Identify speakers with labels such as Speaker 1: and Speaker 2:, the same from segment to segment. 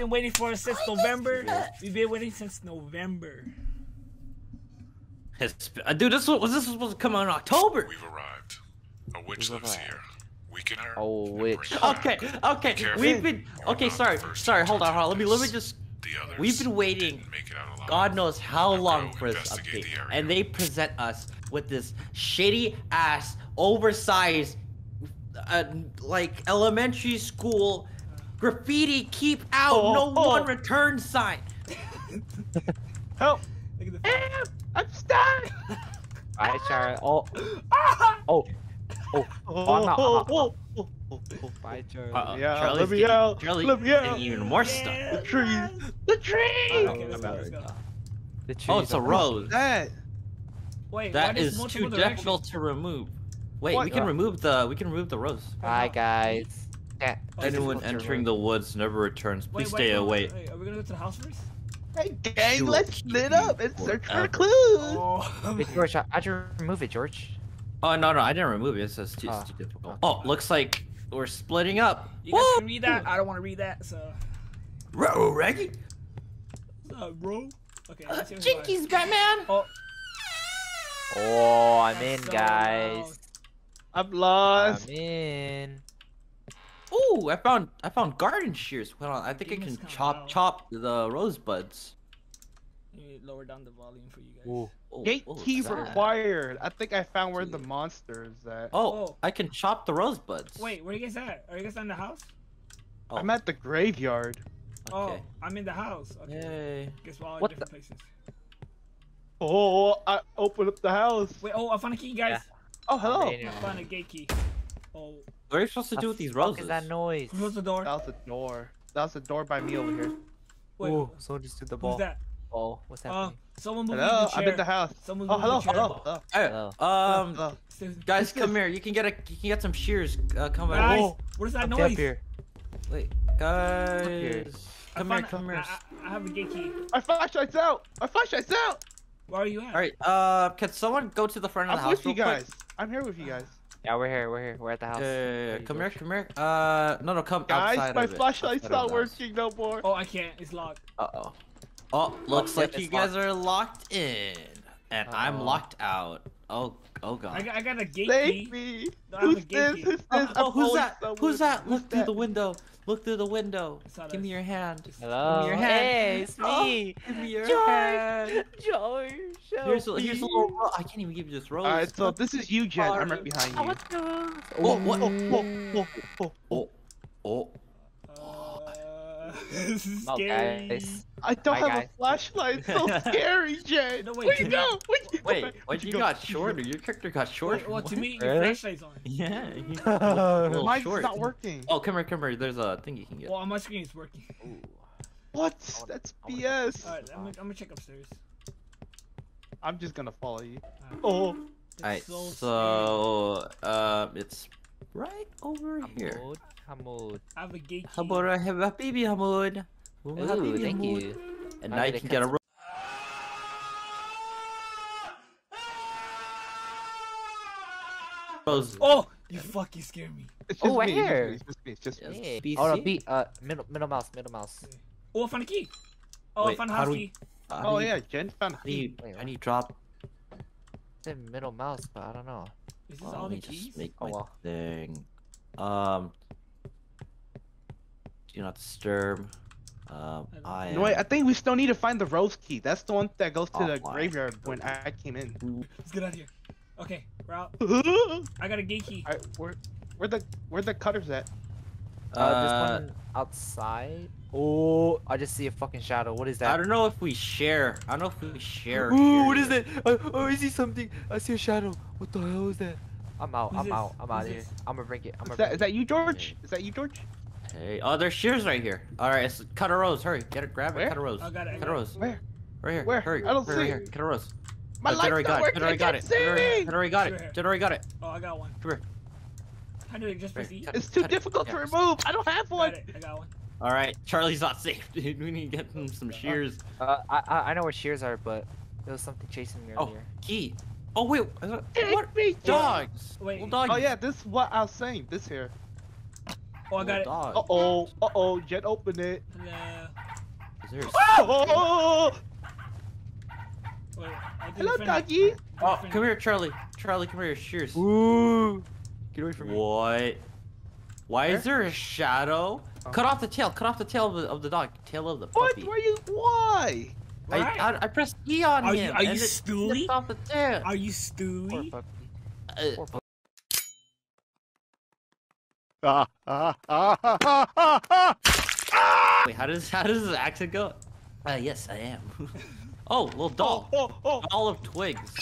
Speaker 1: been waiting for it since November. We've been waiting since November.
Speaker 2: Uh, dude, this was this was supposed to come out in October.
Speaker 3: We've arrived. A witch
Speaker 4: We've
Speaker 3: lives
Speaker 4: arrived.
Speaker 3: here. Weaken her.
Speaker 4: Oh,
Speaker 3: and
Speaker 4: witch.
Speaker 3: bring her
Speaker 2: Okay, okay,
Speaker 3: Careful.
Speaker 2: we've been okay. Sorry, sorry. Hold on, hold on. Let me let me just.
Speaker 3: The
Speaker 2: We've been waiting.
Speaker 3: make it out alive.
Speaker 2: God knows how
Speaker 3: Now
Speaker 2: long for this
Speaker 3: investigate
Speaker 2: update,
Speaker 3: the
Speaker 2: and they present us with this shitty ass, oversized, uh, like elementary school graffiti. Keep out,
Speaker 5: Oh,
Speaker 2: no
Speaker 5: oh.
Speaker 2: one return sign.
Speaker 5: Help!
Speaker 1: Look at the
Speaker 5: I'm stuck!
Speaker 4: Alright, Char. Oh. Oh. Oh.
Speaker 5: Oh,
Speaker 4: I'm not- I'm
Speaker 5: oh,
Speaker 4: not-
Speaker 5: oh, oh, oh, oh.
Speaker 4: Bye, Charlie.
Speaker 2: Uh-oh.
Speaker 5: Yeah,
Speaker 2: Charlie's
Speaker 5: let me
Speaker 2: getting-
Speaker 5: out,
Speaker 2: Charlie
Speaker 5: let me
Speaker 2: getting
Speaker 5: out.
Speaker 2: even more stuff.
Speaker 1: Yeah,
Speaker 5: The trees!
Speaker 1: yes.
Speaker 5: The trees!
Speaker 1: Okay, let's go, let's go.
Speaker 4: The trees
Speaker 2: Oh, it's a
Speaker 4: are-
Speaker 2: rose.
Speaker 5: That.
Speaker 1: Wait,
Speaker 2: That
Speaker 1: why does
Speaker 2: is too
Speaker 1: directions?
Speaker 2: difficult to remove. Wait,
Speaker 5: What?
Speaker 2: we can
Speaker 4: Uh,
Speaker 2: remove the we can remove the rose.
Speaker 4: Bye, guys. Yeah.
Speaker 1: Oh,
Speaker 2: Anyone entering the woods never returns. Please
Speaker 1: wait,
Speaker 2: stay
Speaker 1: wait,
Speaker 2: away.
Speaker 1: wait, Are we gonna go to the house first?
Speaker 5: Hey, gang,
Speaker 2: Sure.
Speaker 5: let's split up and search for clues!
Speaker 1: Oh,
Speaker 4: Hey, George, I- how'd you remove it, George?
Speaker 2: Oh no no, I didn't remove it. It's just too, it's
Speaker 4: Oh.
Speaker 2: too difficult. Oh, looks like we're splitting up.
Speaker 1: you guys
Speaker 2: Woo!
Speaker 1: can read that. I don't want to read that, so.
Speaker 2: Row, Reggie.
Speaker 1: What's up, bro? Okay, uh, let's see what's going on.
Speaker 2: Jinkies, Batman.
Speaker 1: Oh,
Speaker 4: Oh, I'm in,
Speaker 1: So
Speaker 4: guys.
Speaker 5: I'm lost.
Speaker 4: I'm in.
Speaker 2: Ooh, I found I found garden shears. Hold on, I think I can chop
Speaker 1: loud.
Speaker 2: chop the rosebuds.
Speaker 1: lower down the volume for you guys.
Speaker 4: Ooh.
Speaker 2: Oh,
Speaker 5: Gate
Speaker 2: what
Speaker 5: key required. I think I found where the
Speaker 2: Dude.
Speaker 5: monster is at.
Speaker 2: Oh,
Speaker 1: Oh.
Speaker 2: I can chop the rosebuds.
Speaker 1: Wait, where are you guys at? Are you guys in the house?
Speaker 2: Oh,
Speaker 5: I'm at the graveyard.
Speaker 2: Oh, okay.
Speaker 1: Oh, I'm in the house. Okay.
Speaker 2: Yay.
Speaker 1: Guess we're all in
Speaker 4: What
Speaker 1: different places.
Speaker 5: Oh, I opened up the house.
Speaker 1: Wait, oh, I found a key, guys.
Speaker 5: Oh, hello.
Speaker 1: I found a gate key. Oh,
Speaker 2: What are you supposed to do with these roses?
Speaker 4: What is that noise?
Speaker 1: close the door.
Speaker 5: That was a door. That was a door by me over here.
Speaker 1: Wait,
Speaker 4: Ooh, someone just threw the
Speaker 1: who's
Speaker 4: ball.
Speaker 1: that?
Speaker 4: Oh, what's
Speaker 1: Uh,
Speaker 4: happening?
Speaker 1: someone moving
Speaker 5: Hello,
Speaker 1: the
Speaker 5: I'm in the house.
Speaker 1: Someone
Speaker 5: Oh, hello,
Speaker 1: the chair.
Speaker 5: hello, hello.
Speaker 2: Hey,
Speaker 4: Hello.
Speaker 2: um,
Speaker 5: hello.
Speaker 2: Guys, come here. You can get a you can get some shears. Uh, come
Speaker 1: Guys,
Speaker 2: on.
Speaker 5: Oh.
Speaker 1: what is that
Speaker 4: I'm
Speaker 1: noise?
Speaker 4: up here.
Speaker 2: Wait,
Speaker 4: here.
Speaker 2: guys.
Speaker 1: I
Speaker 2: Come here,
Speaker 1: found-
Speaker 2: come here.
Speaker 1: I, I, I have a gate key.
Speaker 5: My flashlight's out. My flashlight's out.
Speaker 1: Where are you at?
Speaker 2: All right. Uh, can someone go to the front of the house?
Speaker 5: I'm with you
Speaker 2: real quick?
Speaker 5: guys. I'm here with you guys.
Speaker 4: Yeah, we're here. We're here. We're at the house.
Speaker 2: Yeah, yeah, yeah,
Speaker 4: Where
Speaker 2: yeah.
Speaker 4: you
Speaker 2: Come here, come here. Uh, no, no, come
Speaker 5: Guys,
Speaker 2: outside
Speaker 5: my
Speaker 2: of it,
Speaker 5: flashlight's
Speaker 2: outside of
Speaker 5: not working no more.
Speaker 1: Oh, I can't. It's locked.
Speaker 2: Uh oh. Oh, looks
Speaker 4: yep,
Speaker 2: like you
Speaker 4: it's
Speaker 2: guys are locked in, and I'm locked out. Oh, oh god.
Speaker 1: got, I got a gate
Speaker 5: Save
Speaker 1: key.
Speaker 5: me.
Speaker 1: No, I have a
Speaker 5: Who's this? Who's this?
Speaker 2: Oh, oh, who's that?
Speaker 5: someone.
Speaker 2: Who's that?
Speaker 5: Who's
Speaker 2: Look through
Speaker 5: that?
Speaker 2: the window. Look through the window.
Speaker 1: It's not
Speaker 2: Give me your hand.
Speaker 4: Hello.
Speaker 2: your hand.
Speaker 4: Hey, it's
Speaker 2: Oh,
Speaker 4: me.
Speaker 2: Give me your
Speaker 4: George.
Speaker 2: hand.
Speaker 4: George.
Speaker 2: Here's a, here's a little. ro- I can't even give you this rose.
Speaker 5: Alright, so this is you, Jen. I'm right behind you.
Speaker 2: Oh, what?
Speaker 5: Oh, oh, oh, oh.
Speaker 2: Oh, oh.
Speaker 1: Uh, this is
Speaker 4: Oh,
Speaker 1: scary.
Speaker 4: guys.
Speaker 5: I don't
Speaker 4: Hi,
Speaker 5: have
Speaker 4: guys.
Speaker 5: a flashlight. It's so scary, Jen.
Speaker 1: No, wait,
Speaker 5: Where'd
Speaker 1: to
Speaker 5: you go? Where'd you
Speaker 2: Wait,
Speaker 5: go?
Speaker 2: what? You
Speaker 5: go?
Speaker 2: got shorter. Your character got shorter.
Speaker 1: Wait, well, to
Speaker 2: What?
Speaker 1: me, your
Speaker 4: Really?
Speaker 1: flashlight's on.
Speaker 2: Yeah. you got
Speaker 5: Mine's
Speaker 2: short.
Speaker 5: not working.
Speaker 2: Oh, come here, come here. There's a thing you can get.
Speaker 1: Well, on my screen, it's working.
Speaker 5: What?
Speaker 4: wanna-
Speaker 5: That's BS.
Speaker 1: Alright, I'm, gonna- I'm gonna check upstairs.
Speaker 5: I'm just gonna follow you.
Speaker 1: Alright.
Speaker 5: Oh,
Speaker 2: Alright,
Speaker 1: so scary.
Speaker 2: so uh, it's right over here.
Speaker 4: Hamoud. Hamoud.
Speaker 1: I have a gate key.
Speaker 2: Hamud, I have a baby Hamud.
Speaker 4: Ooh,
Speaker 2: Habibi
Speaker 4: thank
Speaker 2: Hamud.
Speaker 4: you.
Speaker 2: And now you can get a
Speaker 4: some-
Speaker 2: rose.
Speaker 1: Oh, you fucking scared me.
Speaker 5: it's
Speaker 4: Oh,
Speaker 5: just
Speaker 4: right
Speaker 5: me. it's
Speaker 4: here.
Speaker 5: just me, It's just me. It's just me.
Speaker 2: Yes.
Speaker 4: Hey.
Speaker 2: BC?
Speaker 4: Oh no, B. Uh, middle middle mouse. Middle mouse.
Speaker 1: Oh, I found a key. Oh,
Speaker 2: Wait,
Speaker 1: I found a house
Speaker 2: we-
Speaker 1: key.
Speaker 2: Uh,
Speaker 5: Oh
Speaker 2: do
Speaker 5: yeah, Jen found.
Speaker 2: How do you,
Speaker 4: Wait,
Speaker 2: how do drop?
Speaker 4: It's in middle mouse, but I don't know.
Speaker 1: Is this
Speaker 2: Oh,
Speaker 1: all
Speaker 2: let
Speaker 1: the
Speaker 2: me just
Speaker 1: keys?
Speaker 2: make
Speaker 4: Oh,
Speaker 2: my
Speaker 4: well.
Speaker 2: thing. Um, do not disturb. Um,
Speaker 1: I don't
Speaker 2: I
Speaker 5: No wait, I think we still need to find the rose key. That's the one that goes to the
Speaker 2: Offline.
Speaker 5: graveyard when I came in.
Speaker 1: Let's get out of here. Okay, we're out. I got a gate key.
Speaker 5: where, where the where the cutters at?
Speaker 4: Uh,
Speaker 2: Uh,
Speaker 4: this one outside. Oh, I just see a fucking shadow. What is that?
Speaker 2: I don't know if we share. I don't know if we share.
Speaker 4: Ooh, what
Speaker 2: here
Speaker 4: is that? Oh, oh, I see something. I see a shadow. What the hell is that? I'm out.
Speaker 1: Who's
Speaker 4: I'm
Speaker 1: this?
Speaker 4: out. I'm
Speaker 1: Who's
Speaker 4: out of here. I'm gonna bring it. I'm
Speaker 5: Is
Speaker 4: gonna
Speaker 5: that is that you, George? Is that you, George?
Speaker 2: Hey, oh, there's shears right here. All right, it's cut a rose. Hurry, get it. Grab it.
Speaker 5: Where?
Speaker 2: Cut a rose.
Speaker 1: I got it, I
Speaker 2: Cut a rose.
Speaker 5: Where?
Speaker 2: Right here.
Speaker 5: Where?
Speaker 2: Hurry.
Speaker 5: I don't
Speaker 2: hurry,
Speaker 5: see
Speaker 2: right here. Cut a rose.
Speaker 5: My
Speaker 2: Oh,
Speaker 5: light's
Speaker 2: Jedi
Speaker 5: not
Speaker 2: got it.
Speaker 5: working.
Speaker 2: Jedi
Speaker 5: I
Speaker 2: got
Speaker 5: can't
Speaker 2: it.
Speaker 5: see.
Speaker 2: Jedi Jedi got
Speaker 1: Sure.
Speaker 2: it. Jedi got it.
Speaker 1: Oh, I got one.
Speaker 2: Come here.
Speaker 1: How do I just press E?
Speaker 5: It's too
Speaker 2: cut it.
Speaker 5: difficult to
Speaker 2: Yeah.
Speaker 5: remove. I don't have one.
Speaker 1: I got one.
Speaker 2: All right, Charlie's not safe, dude. We need to get him some shears.
Speaker 4: Uh, I I I know where shears are, but there was something chasing me earlier.
Speaker 2: Oh,
Speaker 4: earlier.
Speaker 2: key. Oh wait, is
Speaker 5: Take
Speaker 2: what?
Speaker 5: me,
Speaker 2: Dogs.
Speaker 1: Wait.
Speaker 2: Little doggy.
Speaker 5: Oh yeah, this is what I was saying. This here.
Speaker 1: Oh, I got it.
Speaker 2: Little
Speaker 5: Uh oh. Uh oh. Jet open it.
Speaker 1: Hello.
Speaker 2: Is there a-
Speaker 5: Oh,
Speaker 1: Wait, I did
Speaker 5: hello,
Speaker 1: finish-
Speaker 5: doggy.
Speaker 2: Oh, come here, Charlie. Charlie, come here. Shears.
Speaker 4: Ooh. Get away from me.
Speaker 2: What? Why
Speaker 5: Where?
Speaker 2: is there a shadow?
Speaker 5: Oh.
Speaker 2: Cut off the tail. Cut off the tail of the, of the dog. Tail of the puppy.
Speaker 5: What?
Speaker 2: puppy.
Speaker 5: Where you? Why?
Speaker 2: I,
Speaker 1: Right?
Speaker 2: I, I pressed E on
Speaker 1: Are you-
Speaker 2: him.
Speaker 1: are you
Speaker 2: and
Speaker 1: Stewie?
Speaker 2: snipped off the tail.
Speaker 1: Are you
Speaker 4: Poor
Speaker 1: Stewie?
Speaker 4: puppy.
Speaker 2: Uh,
Speaker 4: Poor puppy.
Speaker 6: Ah, ah, ah, ah, ah, ah, ah.
Speaker 2: wait, how does how does the accent go? Uh, yes, I am. oh, little doll.
Speaker 5: Oh, oh,
Speaker 2: Doll of twigs.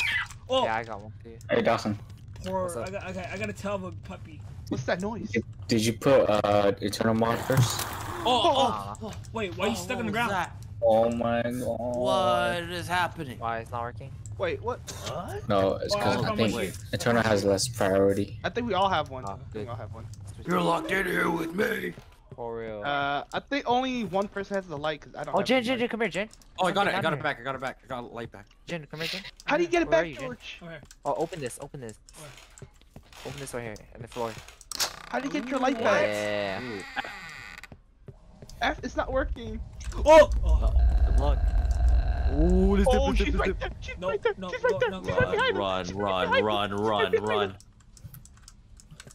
Speaker 1: Oh,
Speaker 4: Yeah, I got one for you.
Speaker 7: Hey Dawson,
Speaker 1: poor.
Speaker 4: What's?
Speaker 1: I got, I got, I got a tail of a puppy.
Speaker 5: What's that noise?
Speaker 7: Did you put uh Eternal Mod first?
Speaker 2: Oh, oh,
Speaker 4: Ah.
Speaker 2: oh.
Speaker 1: Wait, why are you
Speaker 2: Oh,
Speaker 1: stuck in the ground?
Speaker 2: that?
Speaker 7: Oh my god.
Speaker 2: What is happening?
Speaker 4: Why it's not working?
Speaker 5: Wait, what? What?
Speaker 7: No, it's because
Speaker 1: how
Speaker 7: I think
Speaker 1: is-
Speaker 7: Eternal has less priority.
Speaker 5: I think we all have one.
Speaker 4: Oh,
Speaker 5: I think
Speaker 4: good.
Speaker 5: we all have one.
Speaker 2: You're locked in here with me.
Speaker 4: For real.
Speaker 5: Uh, I think only one person has the light because I don't.
Speaker 4: oh,
Speaker 5: have
Speaker 4: Jen,
Speaker 5: the
Speaker 4: Jen. Jen, come here, Jen.
Speaker 2: Oh, I got it. I got
Speaker 4: down
Speaker 2: it back. I got it back. I got the light back.
Speaker 4: Jen, come here, Jen.
Speaker 5: How do you get it
Speaker 4: Where
Speaker 5: back,
Speaker 4: you,
Speaker 5: George?
Speaker 1: Okay.
Speaker 4: Oh, open this, open this.
Speaker 1: Where?
Speaker 4: Open this right here, on the floor.
Speaker 5: How do you get your light back?
Speaker 4: Yeah.
Speaker 5: F, it's not working.
Speaker 1: Oh! oh.
Speaker 2: good luck.
Speaker 4: Ooh, let's
Speaker 5: Oh, she's right there. She's
Speaker 1: No,
Speaker 5: right there.
Speaker 1: no,
Speaker 5: she's right
Speaker 1: no,
Speaker 5: there.
Speaker 1: no,
Speaker 5: she's
Speaker 1: no.
Speaker 5: right behind
Speaker 2: Run,
Speaker 5: us. She's
Speaker 2: run,
Speaker 5: right
Speaker 2: run,
Speaker 5: behind us.
Speaker 2: run,
Speaker 5: She's right
Speaker 2: run.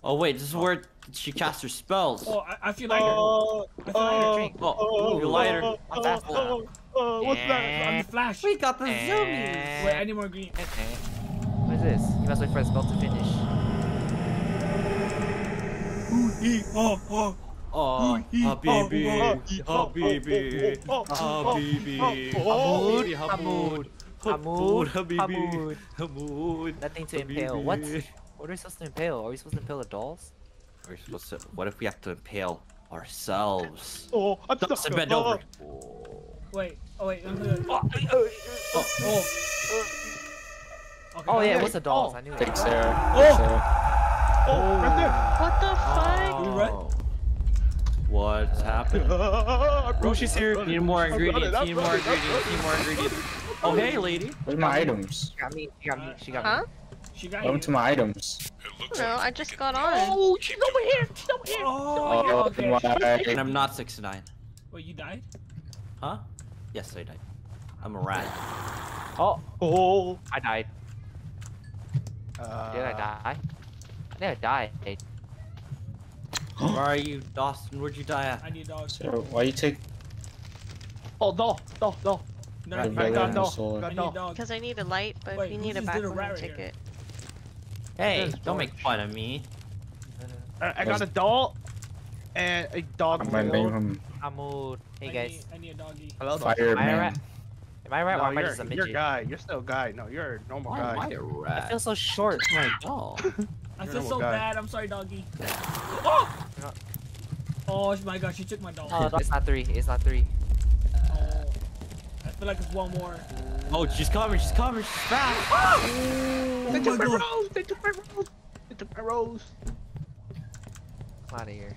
Speaker 2: Oh wait, this is where she casts her spells.
Speaker 1: Oh, I, I feel like.
Speaker 5: Oh,
Speaker 1: I feel like
Speaker 5: oh,
Speaker 4: drink.
Speaker 2: Oh,
Speaker 5: oh,
Speaker 2: your lighter.
Speaker 5: oh,
Speaker 4: I'm fast
Speaker 5: oh,
Speaker 4: now.
Speaker 5: oh, what's that?
Speaker 1: I'm the Flash.
Speaker 2: We got the
Speaker 4: Eh.
Speaker 2: zoomies.
Speaker 1: Wait, I need more green.
Speaker 4: Eh, eh. What is this? You must wait for the spell to finish.
Speaker 1: Oh, oh.
Speaker 2: Oh, Habibi,
Speaker 5: oh,
Speaker 2: Habibi,
Speaker 5: oh, oh,
Speaker 2: Habibi,
Speaker 5: oh,
Speaker 2: Habibi, Hamoud,
Speaker 4: Hamoud,
Speaker 2: Habibi,
Speaker 4: Hamoud.
Speaker 2: Hamoud.
Speaker 4: Nothing to impale. What? What are we supposed to impale? Are we supposed to impale the dolls?
Speaker 2: We're supposed to. What if we have to impale ourselves?
Speaker 5: Oh, I'm stuck.
Speaker 2: Dustin, bend
Speaker 5: Oh,
Speaker 2: over.
Speaker 1: Wait, oh, wait. I'm gonna. Oh, uh,
Speaker 2: Oh,
Speaker 1: oh. Okay,
Speaker 4: Oh yeah,
Speaker 5: yeah.
Speaker 4: what's the dolls?
Speaker 5: Oh.
Speaker 4: I knew
Speaker 7: Fix
Speaker 4: that.
Speaker 7: there.
Speaker 1: Oh!
Speaker 7: Fix there.
Speaker 5: Oh, right there.
Speaker 8: What the fuck?
Speaker 1: We run-
Speaker 2: Oh. What's happening?
Speaker 5: I'm
Speaker 4: she's here.
Speaker 2: Need more ingredients. Need more ingredients. Need more ingredients. Oh hey, lady.
Speaker 7: Where's my items?
Speaker 4: She got me. She got me. She got
Speaker 8: Huh?
Speaker 4: me.
Speaker 1: She got
Speaker 7: Welcome to my items.
Speaker 8: No, I just got on.
Speaker 5: Oh, she's over here. She's over here.
Speaker 1: Oh,
Speaker 7: Oh,
Speaker 1: okay.
Speaker 7: my.
Speaker 2: And I'm not six nine.
Speaker 1: Wait, you died?
Speaker 2: Huh? Yes, I died. I'm a rat.
Speaker 4: Oh,
Speaker 5: Oh.
Speaker 4: I died.
Speaker 5: Uh,
Speaker 4: Did I die? I think I died.
Speaker 2: Where are you, Dawson? Where'd you die at?
Speaker 1: I need dogs.
Speaker 7: So why you take
Speaker 5: Oh, doll, doll, doll.
Speaker 1: No,
Speaker 7: my
Speaker 1: no,
Speaker 5: I
Speaker 7: villain
Speaker 5: got
Speaker 7: and
Speaker 5: doll.
Speaker 1: I
Speaker 5: Got
Speaker 1: need
Speaker 8: Because I need a light, but
Speaker 1: Wait,
Speaker 8: if you need a
Speaker 1: just did a
Speaker 8: background
Speaker 1: rat right
Speaker 8: ticket.
Speaker 2: Hey, don't make fun of me.
Speaker 5: I, I got a doll and a dog.
Speaker 7: I'm gonna name him
Speaker 4: Hamoud. Hey
Speaker 1: I
Speaker 4: guys.
Speaker 1: Need, I need a doggy.
Speaker 5: Hello, dog.
Speaker 4: Am I a
Speaker 7: Fireman.
Speaker 4: rat? Am I a rat or
Speaker 5: No,
Speaker 4: am I
Speaker 5: you're,
Speaker 4: just a
Speaker 5: you're a guy. You're still a guy. No, you're a normal
Speaker 2: Why
Speaker 5: guy.
Speaker 2: am I a
Speaker 4: I
Speaker 2: rat?
Speaker 4: feel so short.
Speaker 2: my doll.
Speaker 1: I feel so
Speaker 5: guy.
Speaker 1: bad. I'm sorry, doggy. Oh! Oh my gosh, she took my dog.
Speaker 4: Oh, it's not three. It's not three.
Speaker 1: Oh. I feel like it's one more.
Speaker 2: Oh, she's coming. She's coming. She's fast.
Speaker 1: Oh!
Speaker 5: oh They
Speaker 1: my
Speaker 5: took my
Speaker 1: god.
Speaker 5: rose. They took my rose. They took my rose.
Speaker 4: I'm out of here.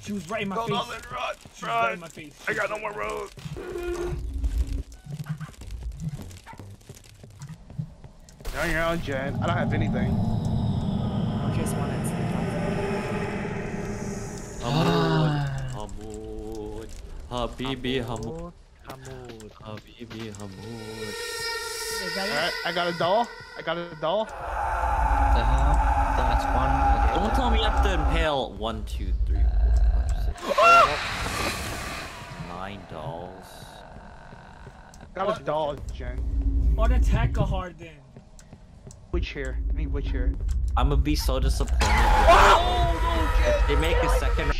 Speaker 1: She was right in my
Speaker 5: Go,
Speaker 1: face.
Speaker 5: Nolan, run,
Speaker 1: She was right in my face.
Speaker 5: I got no more rose. On your own, Jen. I don't have anything.
Speaker 4: I just wanted
Speaker 2: Hamoud. Hamoud. Habibi Hamoud.
Speaker 4: Hamoud.
Speaker 2: Habibi Hamoud.
Speaker 5: Alright, I got a doll. I got a doll.
Speaker 7: The hell? That's one.
Speaker 2: Don't tell me you have to impale one, two, three, four, five, six, nine dolls.
Speaker 5: Got a doll, Jen.
Speaker 1: it? On attack a hard then.
Speaker 5: Witch here. I need witch here.
Speaker 2: I'm gonna be so disappointed.
Speaker 5: Oh,
Speaker 2: If they make a second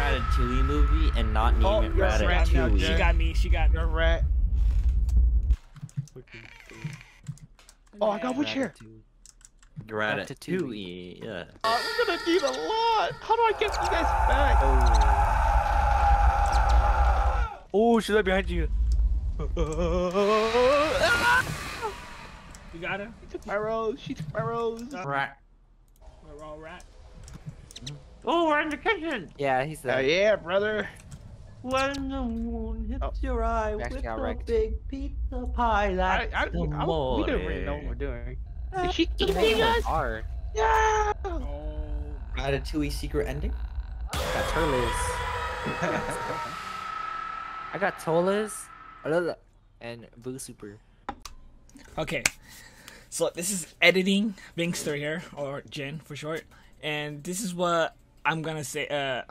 Speaker 2: Ratatouille movie and not name
Speaker 5: Oh,
Speaker 2: it
Speaker 5: you're rat
Speaker 2: Ratatouille.
Speaker 1: She got me. She got me.
Speaker 5: You're rat. Oh, I got witch here.
Speaker 2: Ratatouille. Yeah.
Speaker 5: Uh, we're gonna need a lot. How do I get you guys back?
Speaker 4: Oh, she's right behind you.
Speaker 1: You got her?
Speaker 5: She took my rose. She took my rose.
Speaker 2: Uh, rat.
Speaker 1: We're all rat.
Speaker 2: Oh, we're in the kitchen.
Speaker 4: Yeah, he's
Speaker 5: Oh
Speaker 4: there.
Speaker 5: Uh, yeah, brother.
Speaker 2: When the moon hits
Speaker 5: Oh.
Speaker 2: your eye
Speaker 4: We
Speaker 2: with
Speaker 4: actually
Speaker 2: a
Speaker 4: wrecked.
Speaker 2: big pizza pie,
Speaker 5: I,
Speaker 2: that's
Speaker 5: I,
Speaker 2: the
Speaker 5: I, I, we didn't really know what we're
Speaker 2: morning.
Speaker 5: doing. Uh, Is she
Speaker 4: He's
Speaker 5: eating
Speaker 4: in
Speaker 5: us?
Speaker 4: the car.
Speaker 5: Yeah.
Speaker 1: Oh.
Speaker 2: Ratatouille secret ending?
Speaker 4: That's her Liz. I got Tolas and Boo Super.
Speaker 1: Okay, so this is editing Vangster here, or Jen for short, and this is what I'm gonna say. Uh,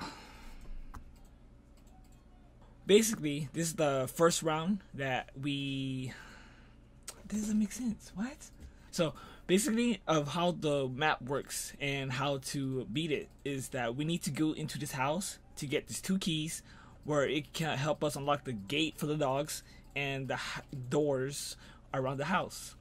Speaker 1: basically, this is the first round that we. This doesn't make sense. What? So basically, of how the map works and how to beat it is that we need to go into this house to get these two keys, where it can help us unlock the gate for the dogs and the doors around the house.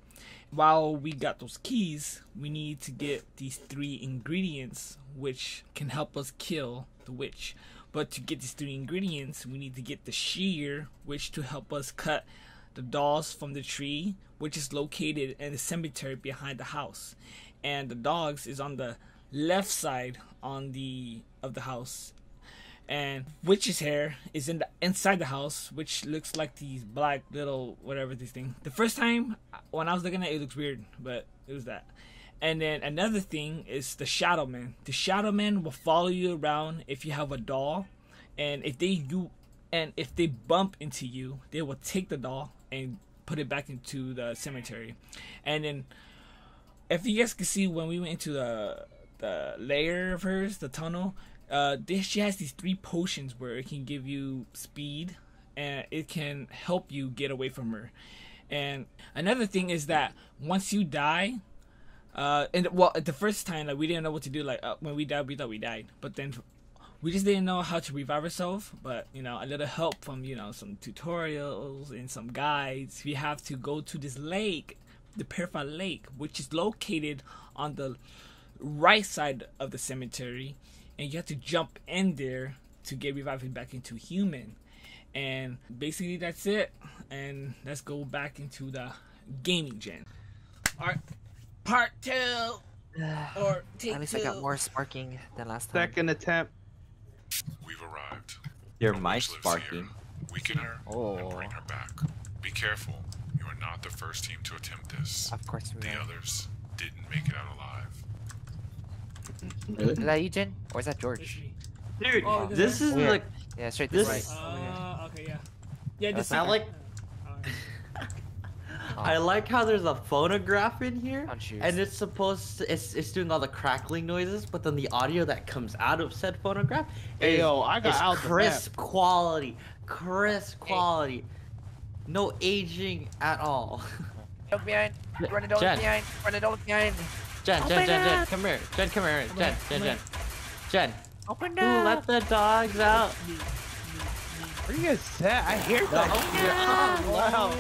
Speaker 1: While we got those keys, we need to get these three ingredients which can help us kill the witch. But to get these three ingredients, we need to get the shear, which to help us cut the dolls from the tree, which is located in the cemetery behind the house. And the dogs is on the left side on the of the house and witch's hair is in the inside the house, which looks like these black little whatever this thing. The first time when I was looking at it, it looks weird, but it was that. And then another thing is the shadow man. The shadow man will follow you around if you have a doll, and if they you and if they bump into you, they will take the doll and put it back into the cemetery. And then if you guys can see when we went into the the layer of hers, the tunnel, uh, she has these three potions where it can give you speed and it can help you get away from her. And another thing is that once you die, uh, and well, the first time like we didn't know what to do. Like uh, when we died, we thought we died, but then we just didn't know how to revive ourselves. But you know, a little help from you know some tutorials and some guides. We have to go to this lake, the Purified Lake, which is located on the right side of the cemetery and you have to jump in there to get revived back into human. And basically that's it. And let's go back into the gaming gen. Alright, part two or take
Speaker 4: At least
Speaker 1: two.
Speaker 4: I got more sparking than last time.
Speaker 5: Second attempt.
Speaker 3: We've arrived.
Speaker 2: You're
Speaker 3: The
Speaker 2: my
Speaker 3: lives
Speaker 2: sparking.
Speaker 3: here. Weaken her
Speaker 2: Oh.
Speaker 3: and bring her back. Be careful. You are not the first team to attempt this.
Speaker 4: Of course we
Speaker 3: The
Speaker 4: are.
Speaker 3: others didn't make it out alive.
Speaker 7: Really?
Speaker 4: Is that you, Jen? Or is that George?
Speaker 2: Dude,
Speaker 1: Oh, this
Speaker 2: this is
Speaker 4: Yeah.
Speaker 2: like
Speaker 4: Yeah, straight
Speaker 2: This-
Speaker 4: this, way.
Speaker 1: Uh, okay, yeah. Yeah, this
Speaker 2: I like
Speaker 4: Oh,
Speaker 2: I like how there's a phonograph in here, and it's supposed to, it's it's doing all the crackling noises, but then the audio that comes out of said phonograph
Speaker 5: Hey,
Speaker 2: is,
Speaker 5: yo, I got
Speaker 2: is
Speaker 5: out
Speaker 2: crisp quality, crisp quality, no aging at all.
Speaker 4: Don't behind. Run it all
Speaker 2: Jen.
Speaker 4: behind. Run it all behind.
Speaker 2: Jen, Jen, Jen, Jen, come here, Jen, come here,
Speaker 1: Come
Speaker 2: Jen, Jen, Jen, Jen.
Speaker 4: Open
Speaker 2: Who
Speaker 4: up.
Speaker 2: let the dogs out?
Speaker 5: Where you guys at? I hear
Speaker 2: No,
Speaker 5: that.
Speaker 2: open your- oh,
Speaker 5: Wow.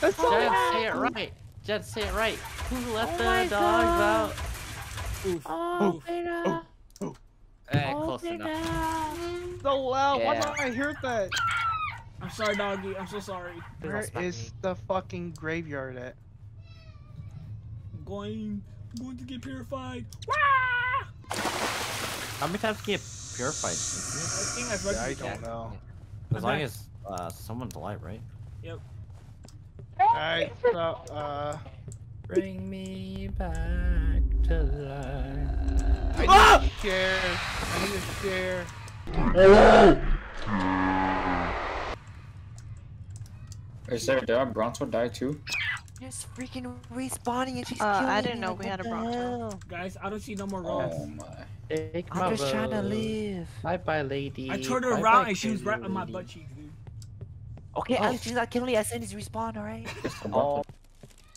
Speaker 5: That's so
Speaker 2: Jen,
Speaker 5: loud.
Speaker 2: say it right. Jen, say it right. Who let
Speaker 4: Oh
Speaker 2: the
Speaker 4: my
Speaker 2: dogs out?
Speaker 1: Oof.
Speaker 4: Open up.
Speaker 2: Eh, close
Speaker 4: Open
Speaker 2: enough.
Speaker 4: up.
Speaker 5: so loud. Why
Speaker 4: Yeah.
Speaker 5: don't I hear that?
Speaker 1: I'm sorry, doggy. I'm so sorry.
Speaker 4: Please
Speaker 5: Where
Speaker 4: don't smack
Speaker 5: is
Speaker 4: me.
Speaker 5: the fucking graveyard at?
Speaker 1: I'm going, I'm going to get purified. Wah!
Speaker 2: How many times can you get purified?
Speaker 1: I think I've read
Speaker 5: I don't know.
Speaker 2: As long as uh, someone's alive, right? Yep.
Speaker 5: Alright, so, uh,
Speaker 2: Bring me back to life.
Speaker 5: I need to share. I need to share.
Speaker 7: Is there a dog? Bronto died too?
Speaker 4: Just freaking respawning and she's
Speaker 8: Uh,
Speaker 4: killing
Speaker 8: I didn't
Speaker 4: me,
Speaker 8: know
Speaker 4: like,
Speaker 8: we had a
Speaker 4: the
Speaker 8: Bronto.
Speaker 4: hell?
Speaker 1: Guys, I don't see no more
Speaker 7: Oh my.
Speaker 2: Take
Speaker 4: I'm just trying to live.
Speaker 2: Bye bye, lady.
Speaker 1: I turned her
Speaker 2: Bye-bye,
Speaker 1: around and she was right on my butt cheeks, dude.
Speaker 4: Okay,
Speaker 2: Oh.
Speaker 4: at least she's not killing me. I said he's respawn, alright?
Speaker 2: Oh,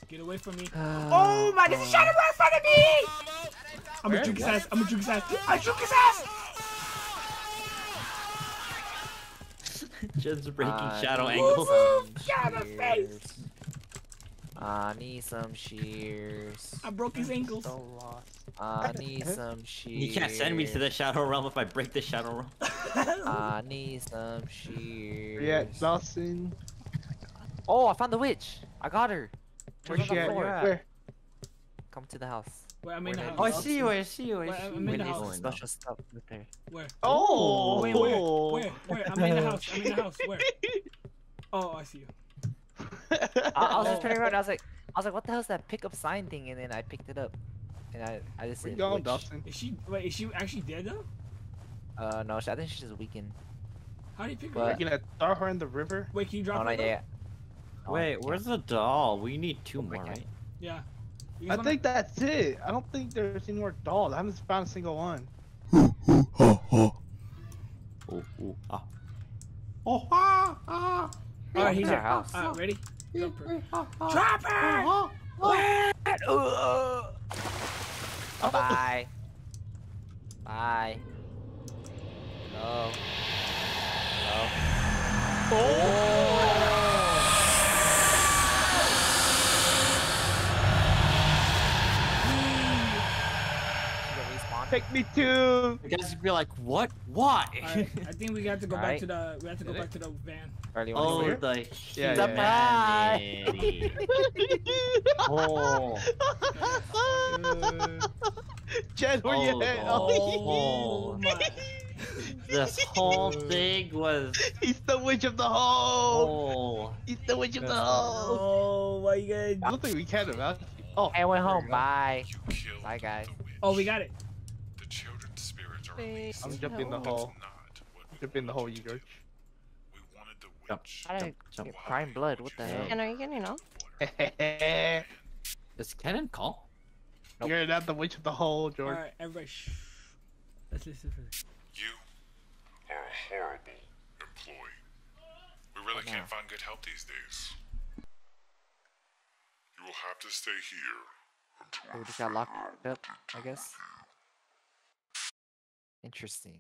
Speaker 1: Get away from me.
Speaker 4: Uh,
Speaker 1: Oh my, there's a shadow right in front of me! I'm gonna juke his ass. I'm gonna juke his ass. I juke his ass!
Speaker 2: Jen's breaking
Speaker 4: I
Speaker 2: shadow
Speaker 4: need
Speaker 2: angles.
Speaker 4: some
Speaker 1: Shadow face.
Speaker 4: Shears. I need some shears.
Speaker 1: I broke his ankles.
Speaker 5: So lost.
Speaker 4: I need some shears.
Speaker 2: You can't send me to the shadow realm if I break the shadow realm.
Speaker 4: I need some shears.
Speaker 5: Yeah, Dawson.
Speaker 4: Oh, I found the witch. I got her.
Speaker 5: Where she at? Where?
Speaker 4: Come to the house.
Speaker 1: Wait, I'm in the house.
Speaker 2: Oh, I see you. I see you. I
Speaker 1: Wait,
Speaker 2: see
Speaker 1: I'm in the house.
Speaker 4: Special stuff with her.
Speaker 1: Where?
Speaker 5: Oh!
Speaker 1: Wait, where? Where? Where? I'm in the house. I'm in the house. Where? Oh, I see you.
Speaker 4: I, I was
Speaker 1: Oh.
Speaker 4: just turning around. I was like, I was like, what the hell is that pickup sign thing? And then I picked it up, and I, I just
Speaker 5: Where
Speaker 4: said,
Speaker 5: you going,
Speaker 4: witch.
Speaker 5: Dawson?
Speaker 1: Is she? Wait, is she actually dead though?
Speaker 4: Uh, no, she- I think she's just weakened.
Speaker 1: How do you pick her
Speaker 4: What?
Speaker 1: up?
Speaker 5: You gonna throw her in the river?
Speaker 1: Wait, can you
Speaker 4: Oh,
Speaker 1: drop
Speaker 4: not
Speaker 1: her? though?
Speaker 4: yet. Oh,
Speaker 2: Wait,
Speaker 4: okay.
Speaker 2: where's the doll? We need two more, right?
Speaker 1: Yeah.
Speaker 5: I
Speaker 1: wanna-
Speaker 5: think that's it. I don't think there's any more dolls. I haven't found a single one.
Speaker 2: Oh, ooh, ah. Oh, ah, ah.
Speaker 1: All right, he's
Speaker 4: Open
Speaker 1: here.
Speaker 4: our house.
Speaker 1: All right, ready? Drop her. Drop her!
Speaker 4: Bye. Bye. No. No. She gonna respawn?
Speaker 5: Take me to.
Speaker 2: You guys be like, what? Why?
Speaker 1: All right, I think we got to go back
Speaker 4: Alright.
Speaker 1: to the. We have to go
Speaker 5: Did
Speaker 1: back to the van.
Speaker 4: Early
Speaker 2: oh,
Speaker 4: one.
Speaker 2: the
Speaker 5: Yeah, yeah,
Speaker 2: humanity. oh,
Speaker 5: Jed, where you
Speaker 2: Oh,
Speaker 5: at?
Speaker 2: oh.
Speaker 1: Oh my!
Speaker 2: this whole thing was.
Speaker 5: He's the witch of the hole.
Speaker 2: Oh,
Speaker 5: He's the witch of the
Speaker 4: That's
Speaker 5: hole.
Speaker 1: Oh, why you guys?
Speaker 5: I don't think we can about you. Oh,
Speaker 4: I went
Speaker 5: there
Speaker 4: home. Bye.
Speaker 3: You
Speaker 4: Bye, guys.
Speaker 1: Oh, we got it.
Speaker 3: The children's spirits are
Speaker 8: Wait.
Speaker 5: I'm jumping in the hole.
Speaker 3: It's not what we
Speaker 5: Jump in the hole, you
Speaker 3: to
Speaker 5: George.
Speaker 3: We wanted the
Speaker 2: Jump,
Speaker 3: witch.
Speaker 4: I didn't
Speaker 2: jump.
Speaker 4: get prime blood. What the hell?
Speaker 8: And are you getting off?
Speaker 2: is Cannon call?
Speaker 4: Nope.
Speaker 5: You're not the witch of the hole, George.
Speaker 1: right, everybody. Shh. Let's listen for this.
Speaker 3: You are a horrible employee. We really can't find good help these days. You will have to stay here until
Speaker 4: We just got locked up, I guess. Interesting.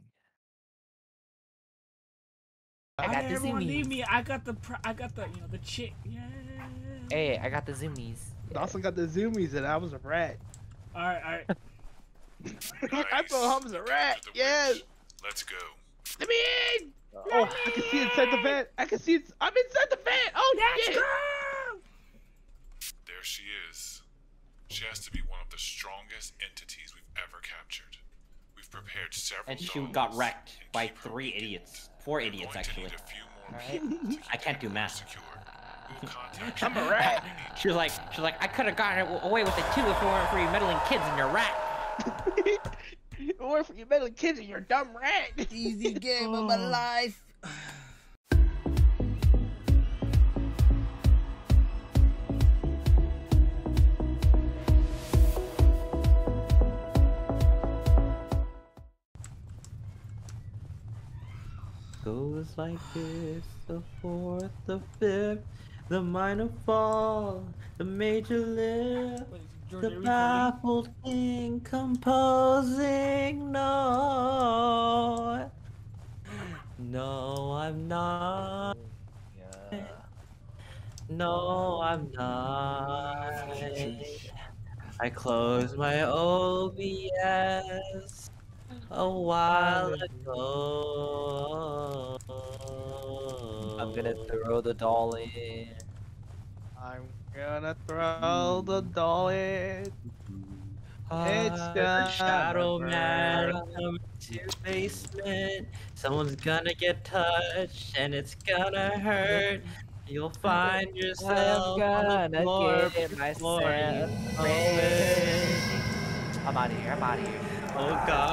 Speaker 4: I got
Speaker 1: did
Speaker 4: the
Speaker 1: everyone leave
Speaker 4: zoomies.
Speaker 1: me? I got the. Pr- I got the. You know, the chick. Yeah.
Speaker 4: Hey, I got the zoomies.
Speaker 5: Dawson got the zoomies and I was a rat.
Speaker 1: All right, all right.
Speaker 5: I thought I was a rat. Yes.
Speaker 3: Let's go.
Speaker 5: Let me in. Oh, I can see inside the vent. I can see. It's, I'm inside the vent. Oh
Speaker 1: Let's
Speaker 5: shit.
Speaker 1: go.
Speaker 3: There she is. She has to be one of the strongest entities we've ever captured. We've prepared several
Speaker 2: And she got wrecked by three idiots. Four
Speaker 3: We're
Speaker 2: idiots, actually.
Speaker 3: need a few more people to
Speaker 2: I can't do math.
Speaker 3: secure. We will
Speaker 5: I'm a rat.
Speaker 3: when we need
Speaker 2: She was like, she was like, I could have gotten away with it too if it weren't for you meddling kids and your rat.
Speaker 5: Or for you meddling kids and your dumb rat.
Speaker 1: Easy game of my life.
Speaker 2: Like this, the fourth, the fifth, the minor fall, the major lift, the baffled king composing note. No, I'm not.
Speaker 4: Yeah.
Speaker 2: No, I'm not. I closed my OBS a while ago.
Speaker 4: I'm gonna oh. throw the doll in.
Speaker 5: I'm gonna throw the doll in. It's gonna
Speaker 2: Shadow. Man come to basement. Someone's gonna get touched and it's gonna hurt. You'll find
Speaker 4: I'm
Speaker 2: yourself on the
Speaker 4: gonna
Speaker 2: floor
Speaker 4: get myself
Speaker 2: you know
Speaker 4: ready.
Speaker 2: it.
Speaker 4: I'm out of here. I'm out of here.
Speaker 2: Oh God.